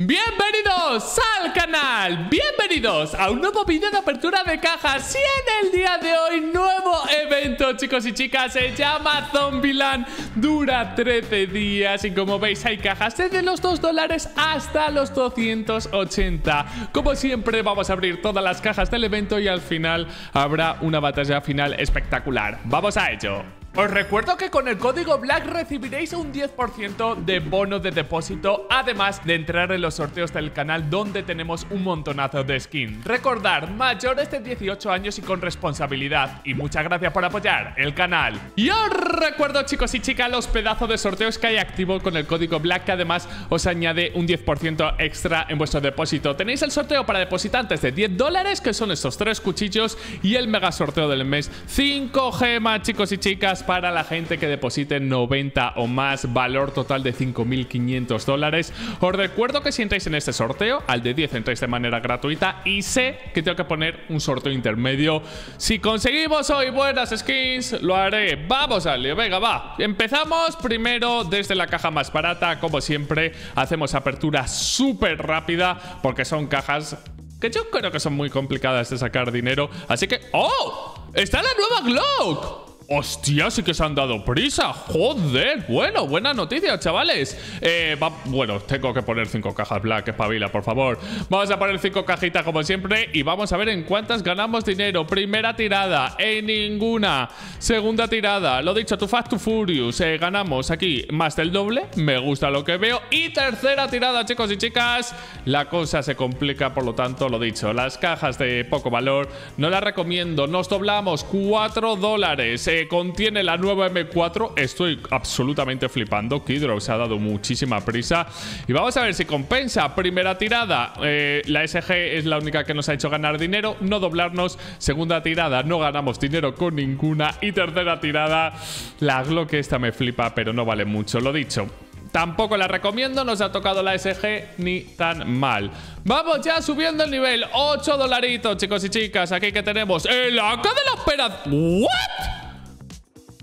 Bienvenidos al canal, bienvenidos a un nuevo vídeo de apertura de cajas y en el día de hoy nuevo evento chicos y chicas, se llama Zombieland, dura 13 días y como veis hay cajas desde los 2 dólares hasta los 280 Como siempre vamos a abrir todas las cajas del evento y al final habrá una batalla final espectacular, vamos a ello os recuerdo que con el código BLACK recibiréis un 10% de bono de depósito, además de entrar en los sorteos del canal donde tenemos un montonazo de skin. Recordar, mayores de 18 años y con responsabilidad. Y muchas gracias por apoyar el canal. Y os recuerdo chicos y chicas los pedazos de sorteos que hay activo con el código BLACK que además os añade un 10% extra en vuestro depósito. Tenéis el sorteo para depositantes de 10 dólares, que son estos tres cuchillos, y el mega sorteo del mes 5 gemas chicos y chicas para la gente que deposite 90 o más, valor total de 5.500 dólares. Os recuerdo que si entráis en este sorteo, al de 10 entráis de manera gratuita y sé que tengo que poner un sorteo intermedio. Si conseguimos hoy buenas skins, lo haré. Vamos a venga, va. Empezamos primero desde la caja más barata, como siempre, hacemos apertura súper rápida porque son cajas que yo creo que son muy complicadas de sacar dinero. Así que... ¡Oh! ¡Está la nueva Glock! ¡Hostia! Sí que se han dado prisa. ¡Joder! Bueno, buena noticia, chavales. Eh, bueno, tengo que poner cinco cajas black, espabila, por favor. Vamos a poner cinco cajitas como siempre y vamos a ver en cuántas ganamos dinero. Primera tirada, en ninguna. Segunda tirada, lo dicho, tu Fast to Furious. Eh, ganamos aquí más del doble. Me gusta lo que veo. Y tercera tirada, chicos y chicas. La cosa se complica, por lo tanto, lo dicho. Las cajas de poco valor no las recomiendo. Nos doblamos 4 dólares contiene la nueva M4. Estoy absolutamente flipando. Kidro se ha dado muchísima prisa. Y vamos a ver si compensa. Primera tirada. Eh, la SG es la única que nos ha hecho ganar dinero. No doblarnos. Segunda tirada. No ganamos dinero con ninguna. Y tercera tirada. La Glock esta me flipa, pero no vale mucho. Lo dicho. Tampoco la recomiendo, nos ha tocado la SG ni tan mal. Vamos ya subiendo el nivel. 8 dolaritos, chicos y chicas. Aquí que tenemos el AK de la espera. ¿What?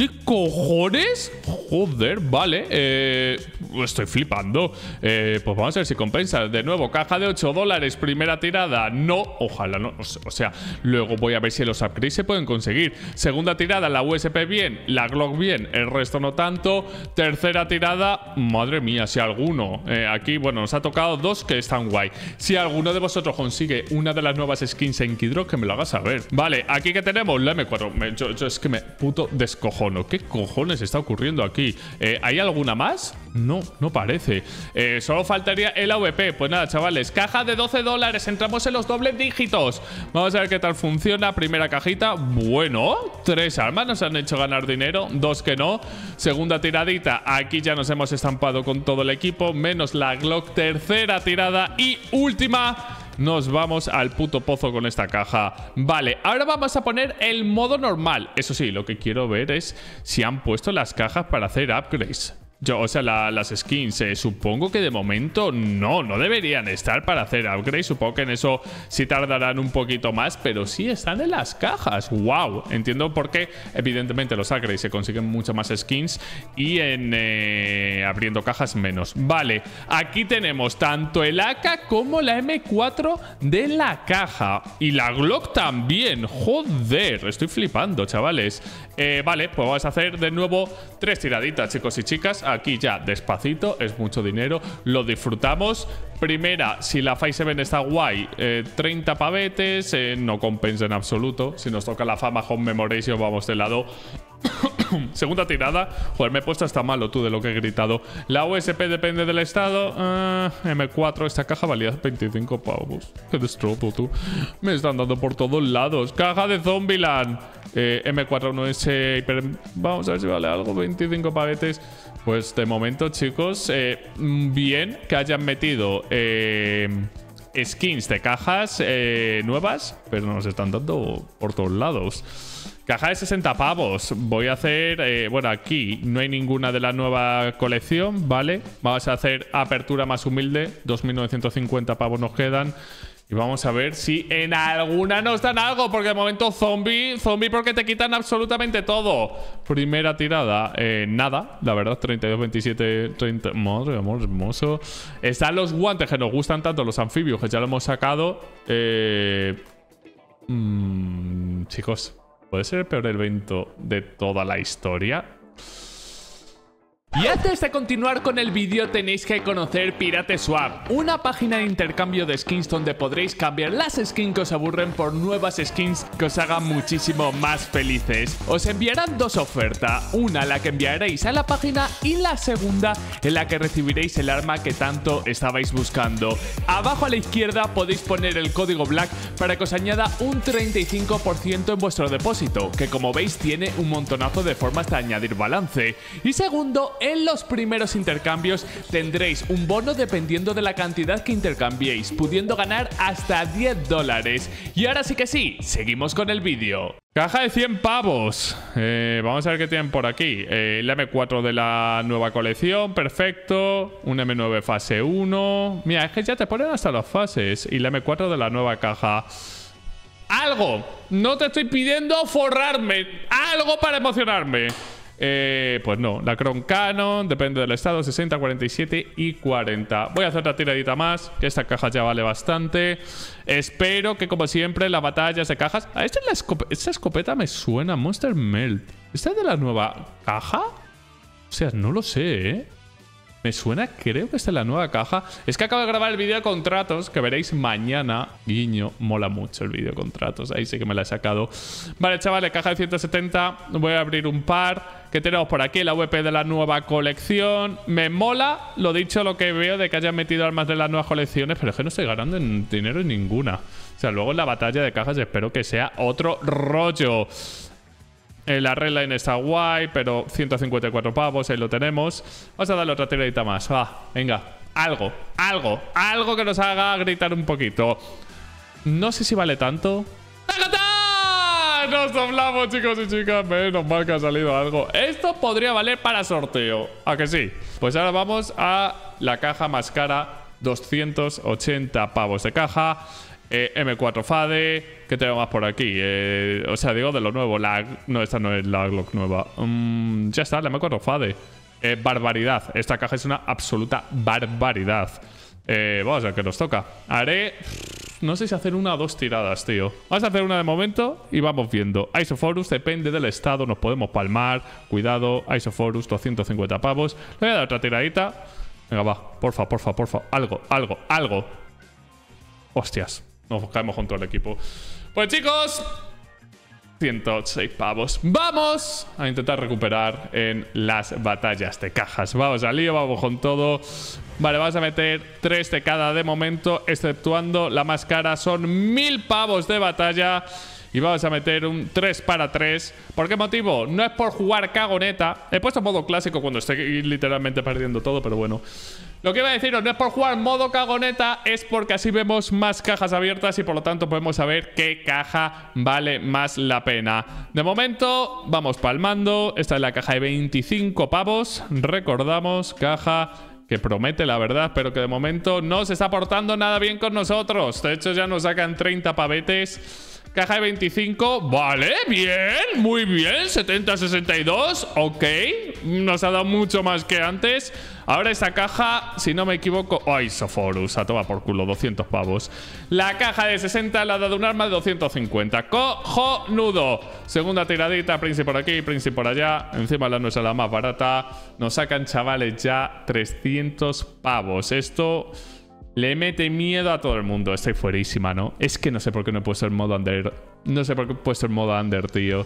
¿Qué cojones? Joder, vale. Eh, estoy flipando. Eh, pues vamos a ver si compensa. De nuevo, caja de 8 dólares, primera tirada. No, ojalá no. O sea, luego voy a ver si los upgrades se pueden conseguir. Segunda tirada, la USP bien, la Glock bien, el resto no tanto. Tercera tirada, madre mía, si alguno. Eh, aquí, bueno, nos ha tocado dos que están guay. Si alguno de vosotros consigue una de las nuevas skins en Kidro, que me lo haga saber. Vale, aquí que tenemos la M4. yo, yo es que me puto descojono. ¿Qué cojones está ocurriendo aquí? Eh, ¿Hay alguna más? No, no parece. Eh, solo faltaría el AVP. Pues nada, chavales. Caja de 12 dólares. Entramos en los dobles dígitos. Vamos a ver qué tal funciona. Primera cajita. Bueno, tres armas nos han hecho ganar dinero. Dos que no. Segunda tiradita. Aquí ya nos hemos estampado con todo el equipo. Menos la Glock. Tercera tirada. Y última nos vamos al puto pozo con esta caja. Vale, ahora vamos a poner el modo normal. Eso sí, lo que quiero ver es si han puesto las cajas para hacer upgrades. Yo, o sea, las skins, eh, supongo que de momento no, no deberían estar para hacer upgrade. Supongo que en eso sí tardarán un poquito más, pero sí están en las cajas. ¡Wow! Entiendo por qué, evidentemente, los upgrades se consiguen mucho más skins y en eh, abriendo cajas menos. Vale, aquí tenemos tanto el AK como la M4 de la caja. Y la Glock también. ¡Joder! Estoy flipando, chavales. Eh, vale, pues vamos a hacer de nuevo tres tiraditas, chicos y chicas aquí ya despacito, es mucho dinero, lo disfrutamos. Primera, si la Five 7 está guay, 30 eh, pavetes, eh, no compensa en absoluto. Si nos toca la fama Home Memoration, vamos de lado. Segunda tirada. Joder, me he puesto hasta malo tú de lo que he gritado. La USP depende del estado. Ah, M4, esta caja valía 25 pavos. Qué destrozo tú. Me están dando por todos lados. Caja de Zombieland. Eh, M4 no es Vamos a ver si vale algo. 25 pavetes. Pues de momento, chicos, eh, bien que hayan metido eh, skins de cajas eh, nuevas, pero nos están dando por todos lados. Caja de 60 pavos. Voy a hacer... bueno, aquí no hay ninguna de la nueva colección, ¿vale? Vamos a hacer apertura más humilde. 2.950 pavos nos quedan. Y vamos a ver si en alguna nos dan algo, porque de momento zombie, zombie porque te quitan absolutamente todo. Primera tirada, eh, nada, la verdad, 32, 27, 30. Madre amor, hermoso. Están los guantes que nos gustan tanto, los anfibios, que ya lo hemos sacado. Eh, mmm, chicos, ¿puede ser el peor evento de toda la historia? Y antes de continuar con el vídeo tenéis que conocer Pirate Swap, una página de intercambio de skins donde podréis cambiar las skins que os aburren por nuevas skins que os hagan muchísimo más felices. Os enviarán dos ofertas, una la que enviaréis a la página y la segunda en la que recibiréis el arma que tanto estabais buscando. Abajo a la izquierda podéis poner el código BLACK para que os añada un 35% en vuestro depósito, que como veis tiene un montonazo de formas de añadir balance. Y segundo, en los primeros intercambios tendréis un bono dependiendo de la cantidad que intercambiéis, pudiendo ganar hasta 10 dólares. Y ahora sí que sí, seguimos con el vídeo. Caja de 100 pavos. Eh, vamos a ver qué tienen por aquí. Eh, el M4 de la nueva colección, perfecto. Un M9 fase 1. Mira, es que ya te ponen hasta las fases. Y la M4 de la nueva caja. Algo. No te estoy pidiendo forrarme. Algo para emocionarme. Eh, pues no, la Cron Canon, depende del estado, 60, 47 y 40. Voy a hacer otra tiradita más, que esta caja ya vale bastante. Espero que, como siempre, la batalla de cajas... Ah, esta, es la esta escopeta me suena, Monster Melt. ¿Esta es de la nueva caja? O sea, no lo sé, ¿eh? Me suena, creo que esta es la nueva caja. Es que acabo de grabar el vídeo de contratos que veréis mañana. Guiño, mola mucho el vídeo de contratos. Ahí sí que me la he sacado. Vale, chavales, caja de 170. Voy a abrir un par. Que tenemos por aquí la VP de la nueva colección. Me mola, lo dicho, lo que veo de que hayan metido armas de las nuevas colecciones, pero es que no estoy ganando dinero en ninguna. O sea, luego en la batalla de cajas espero que sea otro rollo. Eh, la Redline está guay, pero 154 pavos, ahí lo tenemos. Vamos a darle otra tiradita más. Va, venga. Algo, algo, algo que nos haga gritar un poquito. No sé si vale tanto. Nos doblamos, chicos y chicas. Menos mal que ha salido algo. Esto podría valer para sorteo. ¿A que sí? Pues ahora vamos a la caja más cara. 280 pavos de caja. Eh, M4 Fade. ¿Qué tengo más por aquí? Eh, o sea, digo de lo nuevo. No, esta no es la Glock nueva. Mm, ya está, la M4 Fade. Eh, barbaridad. Esta caja es una absoluta barbaridad. vamos a ver qué nos toca. Haré. No sé si hacer una o dos tiradas, tío. Vamos a hacer una de momento y vamos viendo. Isoforus depende del estado, nos podemos palmar. Cuidado, Isoforus, 250 pavos. Le voy a dar otra tiradita. Venga, va, porfa, porfa, porfa. Algo, algo, algo. Hostias. Nos caemos junto al equipo. Pues chicos, 106 pavos. Vamos a intentar recuperar en las batallas de cajas. Vamos al lío, vamos con todo. Vale, vamos a meter 3 de cada de momento, exceptuando la más cara. Son 1000 pavos de batalla. Y vamos a meter un 3 para 3. ¿Por qué motivo? No es por jugar cagoneta. He puesto modo clásico cuando estoy literalmente perdiendo todo, pero bueno. Lo que iba a deciros, no es por jugar modo cagoneta, es porque así vemos más cajas abiertas y por lo tanto podemos saber qué caja vale más la pena. De momento, vamos palmando. Esta es la caja de 25 pavos. Recordamos, caja que promete la verdad, pero que de momento no se está portando nada bien con nosotros. De hecho, ya nos sacan 30 pavetes. Caja de 25, vale, bien, muy bien 70-62, ok Nos ha dado mucho más que antes. Ahora esta caja, si no me equivoco ¡Ay, Soforus! A tomar por culo, 200 pavos. La caja de 60 le ha dado un arma de 250 ¡Cojonudo! Segunda tiradita, Príncipe por aquí, Príncipe por allá. Encima la nuestra la más barata. Nos sacan, chavales, ya 300 pavos. Esto... Le mete miedo a todo el mundo. Estoy fuerísima, ¿no? Es que no sé por qué no he puesto el modo under. No sé por qué he puesto el modo under, tío.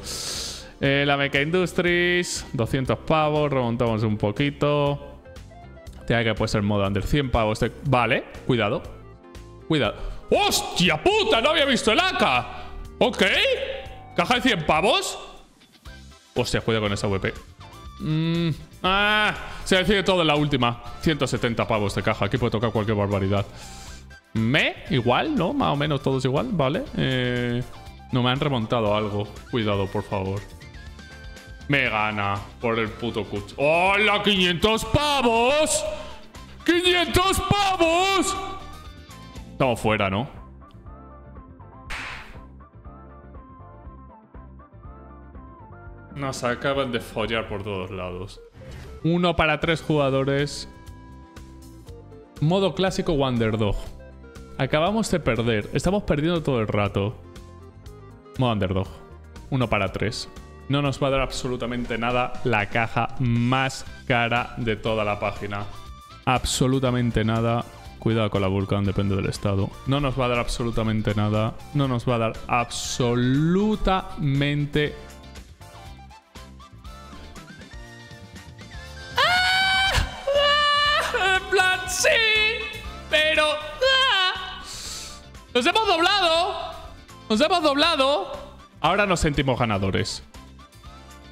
Eh, la Mecha Industries, 200 pavos, remontamos un poquito. Tiene que puesto el modo under, 100 pavos. Vale, cuidado. Cuidado. ¡Hostia puta! No había visto el AK. Ok. ¿Caja de 100 pavos? Hostia, cuidado con esa WP. Mmm. Ah, se decide todo en la última. 170 pavos de caja. Aquí puede tocar cualquier barbaridad. Me, igual, ¿no? Más o menos todos igual, ¿vale? Eh, no me han remontado algo. Cuidado, por favor. Me gana por el puto cut. ¡Hola, 500 pavos! ¡500 pavos! Estamos fuera, ¿no? Nos acaban de follar por todos lados. Uno para tres jugadores. Modo clásico Wonderdog. Acabamos de perder. Estamos perdiendo todo el rato. Modo Underdog. Uno para tres. No nos va a dar absolutamente nada la caja más cara de toda la página. Absolutamente nada. Cuidado con la Vulcan, depende del estado. No nos va a dar absolutamente nada. No nos va a dar absolutamente ¡Nos hemos doblado! Ahora nos sentimos ganadores.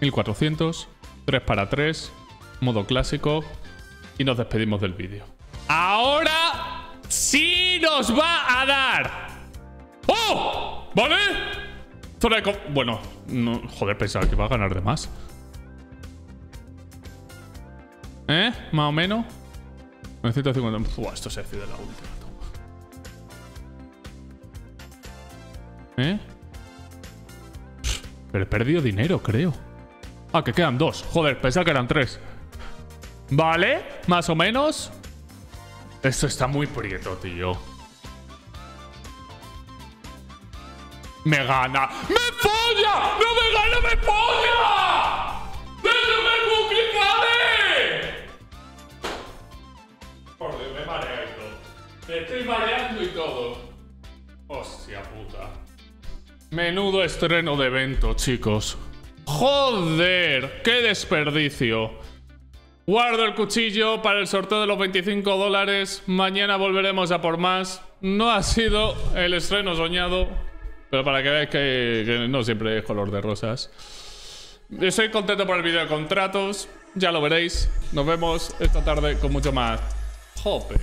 1400, 3 para 3, modo clásico y nos despedimos del vídeo. Ahora sí nos va a dar. ¡Oh! ¿Vale? Zona de... Bueno, no, joder, pensaba que iba a ganar de más. ¿Eh? Más o menos. 950. Buah, esto se decide la última. ¿Eh? Pero he perdido dinero, creo. Ah, que quedan dos. Joder, pensaba que eran tres. Vale, más o menos. Esto está muy prieto, tío. ¡Me gana! ¡Me folla! ¡No me gana, me folla! ¡Déjame complicade! Joder, me marea todo. Me estoy mareando y todo. Menudo estreno de evento, chicos. ¡Joder! ¡Qué desperdicio! Guardo el cuchillo para el sorteo de los 25 dólares. Mañana volveremos a por más. No ha sido el estreno soñado, pero para que veáis que, no siempre es color de rosas. Estoy contento por el video de contratos. Ya lo veréis. Nos vemos esta tarde con mucho más. Jope.